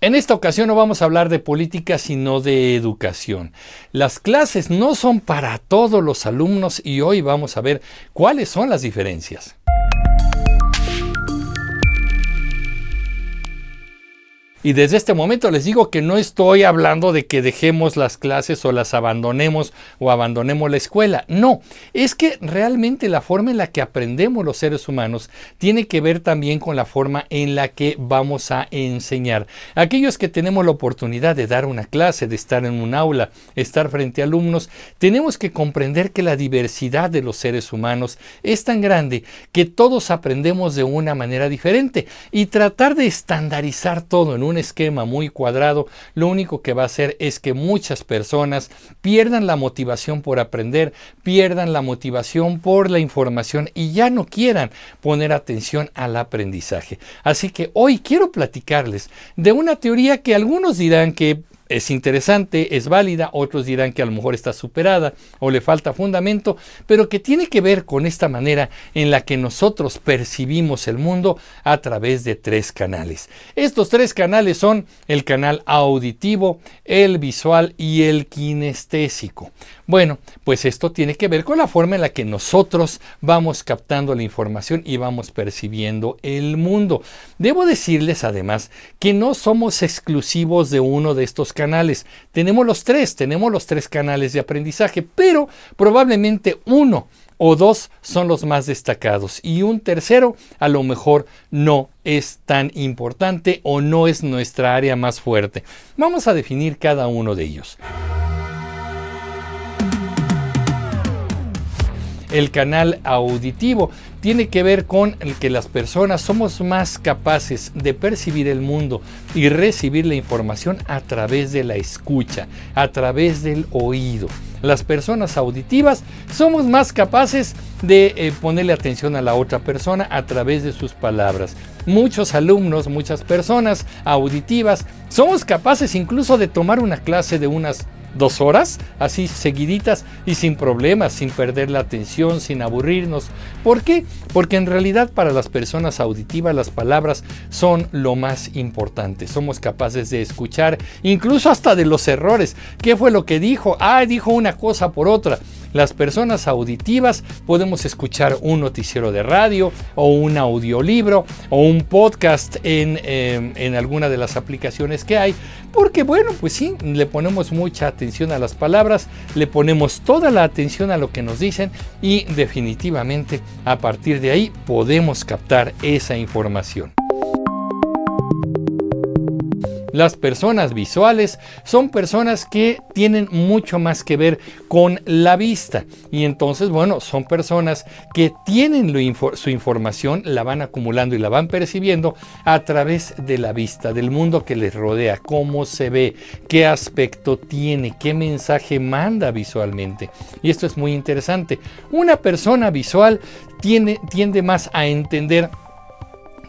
En esta ocasión no vamos a hablar de política, sino de educación. Las clases no son para todos los alumnos y hoy vamos a ver cuáles son las diferencias. Y desde este momento les digo que no estoy hablando de que dejemos las clases o las abandonemos o abandonemos la escuela. No, es que realmente la forma en la que aprendemos los seres humanos tiene que ver también con la forma en la que vamos a enseñar. Aquellos que tenemos la oportunidad de dar una clase, de estar en un aula, estar frente a alumnos, tenemos que comprender que la diversidad de los seres humanos es tan grande que todos aprendemos de una manera diferente y tratar de estandarizar todo en esquema muy cuadrado, lo único que va a hacer es que muchas personas pierdan la motivación por aprender, pierdan la motivación por la información y ya no quieran poner atención al aprendizaje. Así que hoy quiero platicarles de una teoría que algunos dirán que es interesante, es válida, otros dirán que a lo mejor está superada o le falta fundamento, pero que tiene que ver con esta manera en la que nosotros percibimos el mundo a través de tres canales. Estos tres canales son el canal auditivo, el visual y el kinestésico. Bueno, pues esto tiene que ver con la forma en la que nosotros vamos captando la información y vamos percibiendo el mundo. Debo decirles además que no somos exclusivos de uno de estos canales. Tenemos los tres, tenemos los tres canales de aprendizaje, pero probablemente uno o dos son los más destacados y un tercero a lo mejor no es tan importante o no es nuestra área más fuerte. Vamos a definir cada uno de ellos. El canal auditivo. Tiene que ver con el que las personas somos más capaces de percibir el mundo y recibir la información a través de la escucha, a través del oído. Las personas auditivas somos más capaces de eh, ponerle atención a la otra persona a través de sus palabras. Muchos alumnos, muchas personas auditivas, somos capaces incluso de tomar una clase de unas dos horas, así seguiditas y sin problemas, sin perder la atención, sin aburrirnos. ¿Por qué? Porque en realidad para las personas auditivas las palabras son lo más importante. Somos capaces de escuchar incluso hasta de los errores. ¿Qué fue lo que dijo? Ah, dijo una cosa por otra. Las personas auditivas podemos escuchar un noticiero de radio o un audiolibro o un podcast en, em, en alguna de las aplicaciones que hay, porque bueno, pues sí, le ponemos mucha atención a las palabras, le ponemos toda la atención a lo que nos dicen y definitivamente a partir de ahí podemos captar esa información. Las personas visuales son personas que tienen mucho más que ver con la vista y entonces, bueno, son personas que tienen su información, la van acumulando y la van percibiendo a través de la vista, del mundo que les rodea, cómo se ve, qué aspecto tiene, qué mensaje manda visualmente. Y esto es muy interesante. Una persona visual tiene, tiende más a entender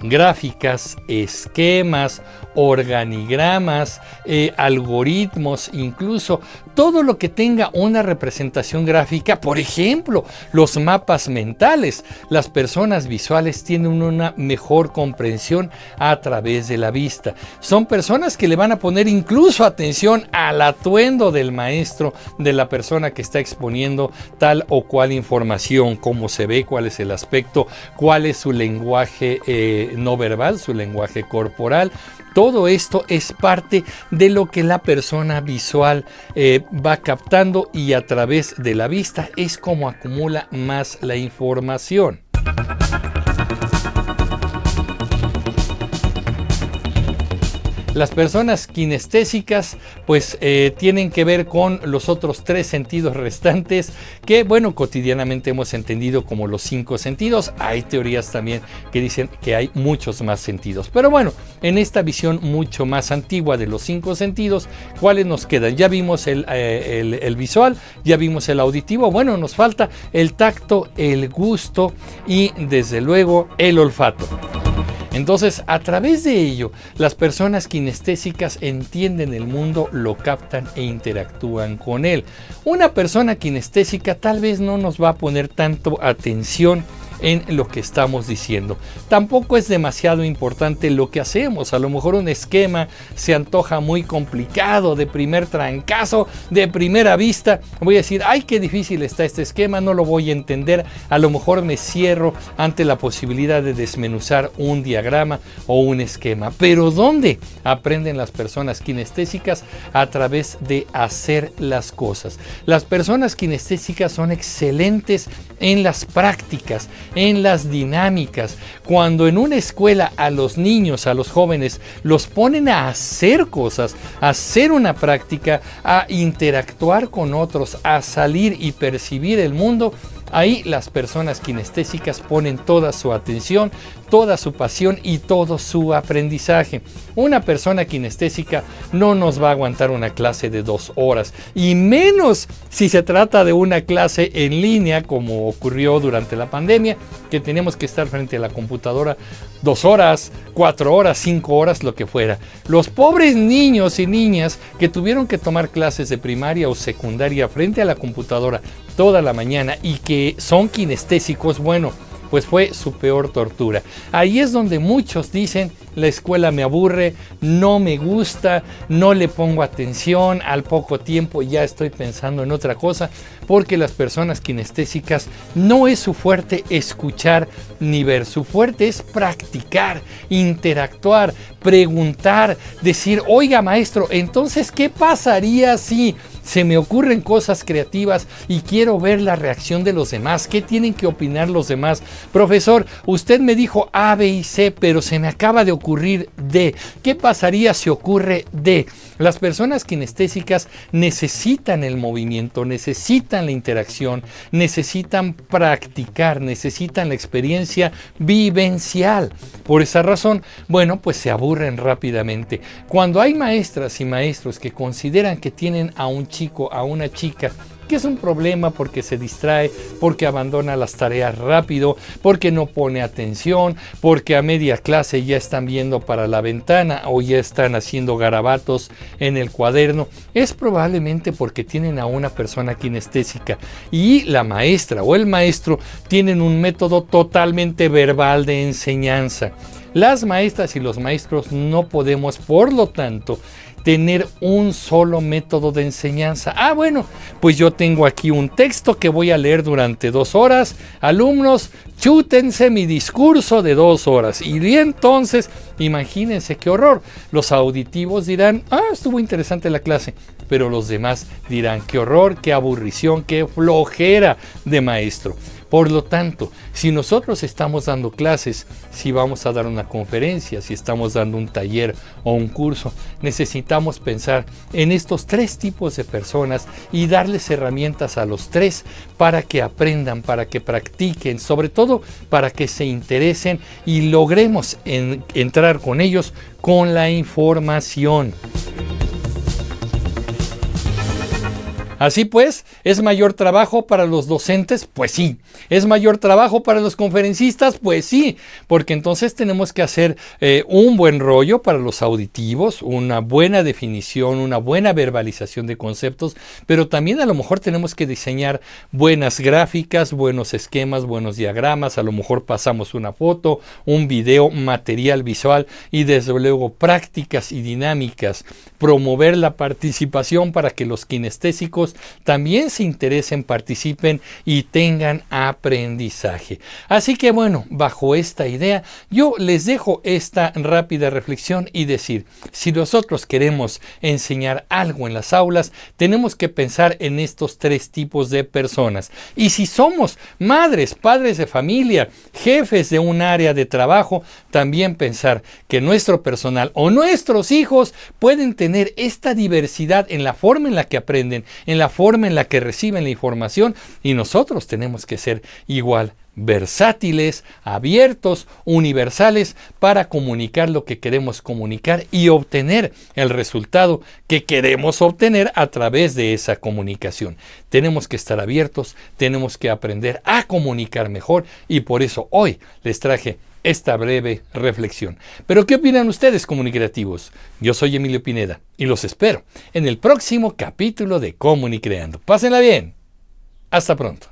gráficas, esquemas, organigramas, eh, algoritmos, incluso todo lo que tenga una representación gráfica, por ejemplo, los mapas mentales. Las personas visuales tienen una mejor comprensión a través de la vista. Son personas que le van a poner incluso atención al atuendo del maestro, de la persona que está exponiendo tal o cual información, cómo se ve, cuál es el aspecto, cuál es su lenguaje eh, no verbal, su lenguaje corporal. Todo esto es parte de lo que la persona visual eh, va captando y a través de la vista es como acumula más la información. Las personas kinestésicas pues eh, tienen que ver con los otros tres sentidos restantes que bueno cotidianamente hemos entendido como los cinco sentidos. Hay teorías también que dicen que hay muchos más sentidos. Pero bueno, en esta visión mucho más antigua de los cinco sentidos, ¿cuáles nos quedan? Ya vimos el, eh, el visual, ya vimos el auditivo, bueno, nos falta el tacto, el gusto y desde luego el olfato. Entonces, a través de ello, las personas kinestésicas entienden el mundo, lo captan e interactúan con él. Una persona kinestésica tal vez no nos va a poner tanto atención en lo que estamos diciendo. Tampoco es demasiado importante lo que hacemos. A lo mejor un esquema se antoja muy complicado, de primer trancazo, de primera vista. Voy a decir, ay, qué difícil está este esquema, no lo voy a entender. A lo mejor me cierro ante la posibilidad de desmenuzar un diagrama o un esquema. Pero ¿dónde aprenden las personas kinestésicas? A través de hacer las cosas. Las personas kinestésicas son excelentes en las prácticas, en las dinámicas. Cuando en una escuela a los niños, a los jóvenes, los ponen a hacer cosas, a hacer una práctica, a interactuar con otros, a salir y percibir el mundo, Ahí las personas kinestésicas ponen toda su atención, toda su pasión y todo su aprendizaje. Una persona kinestésica no nos va a aguantar una clase de dos horas y menos si se trata de una clase en línea como ocurrió durante la pandemia, que tenemos que estar frente a la computadora dos horas, cuatro horas, cinco horas, lo que fuera. Los pobres niños y niñas que tuvieron que tomar clases de primaria o secundaria frente a la computadora toda la mañana y que son kinestésicos, bueno, pues fue su peor tortura. Ahí es donde muchos dicen, la escuela me aburre, no me gusta, no le pongo atención, al poco tiempo ya estoy pensando en otra cosa, porque las personas kinestésicas no es su fuerte escuchar ni ver, su fuerte es practicar, interactuar, preguntar, decir, oiga maestro, entonces, ¿qué pasaría si se me ocurren cosas creativas y quiero ver la reacción de los demás. ¿Qué tienen que opinar los demás? Profesor, usted me dijo A, B y C, pero se me acaba de ocurrir D. ¿Qué pasaría si ocurre D? Las personas kinestésicas necesitan el movimiento, necesitan la interacción, necesitan practicar, necesitan la experiencia vivencial. Por esa razón, bueno, pues se aburren rápidamente. Cuando hay maestras y maestros que consideran que tienen a un chico, a una chica, que es un problema porque se distrae, porque abandona las tareas rápido, porque no pone atención, porque a media clase ya están viendo para la ventana o ya están haciendo garabatos en el cuaderno, es probablemente porque tienen a una persona kinestésica y la maestra o el maestro tienen un método totalmente verbal de enseñanza. Las maestras y los maestros no podemos, por lo tanto, tener un solo método de enseñanza. Ah, bueno, pues yo tengo aquí un texto que voy a leer durante dos horas. Alumnos, chútense mi discurso de dos horas. Y entonces, imagínense qué horror. Los auditivos dirán, ah, estuvo interesante la clase. Pero los demás dirán, qué horror, qué aburrición, qué flojera de maestro. Por lo tanto, si nosotros estamos dando clases, si vamos a dar una conferencia, si estamos dando un taller o un curso, necesitamos pensar en estos tres tipos de personas y darles herramientas a los tres para que aprendan, para que practiquen, sobre todo para que se interesen y logremos entrar con ellos con la información. Así pues, ¿es mayor trabajo para los docentes? Pues sí. ¿Es mayor trabajo para los conferencistas? Pues sí, porque entonces tenemos que hacer eh, un buen rollo para los auditivos, una buena definición, una buena verbalización de conceptos, pero también a lo mejor tenemos que diseñar buenas gráficas, buenos esquemas, buenos diagramas, a lo mejor pasamos una foto, un video, material visual y desde luego prácticas y dinámicas, promover la participación para que los kinestésicos también se interesen, participen y tengan aprendizaje. Así que bueno, bajo esta idea, yo les dejo esta rápida reflexión y decir, si nosotros queremos enseñar algo en las aulas, tenemos que pensar en estos tres tipos de personas. Y si somos madres, padres de familia, jefes de un área de trabajo, también pensar que nuestro personal o nuestros hijos pueden tener esta diversidad en la forma en la que aprenden, la forma en la que reciben la información y nosotros tenemos que ser igual versátiles, abiertos, universales para comunicar lo que queremos comunicar y obtener el resultado que queremos obtener a través de esa comunicación. Tenemos que estar abiertos, tenemos que aprender a comunicar mejor y por eso hoy les traje esta breve reflexión. Pero ¿qué opinan ustedes comunicativos? Yo soy Emilio Pineda y los espero en el próximo capítulo de Comunicreando. Pásenla bien. Hasta pronto.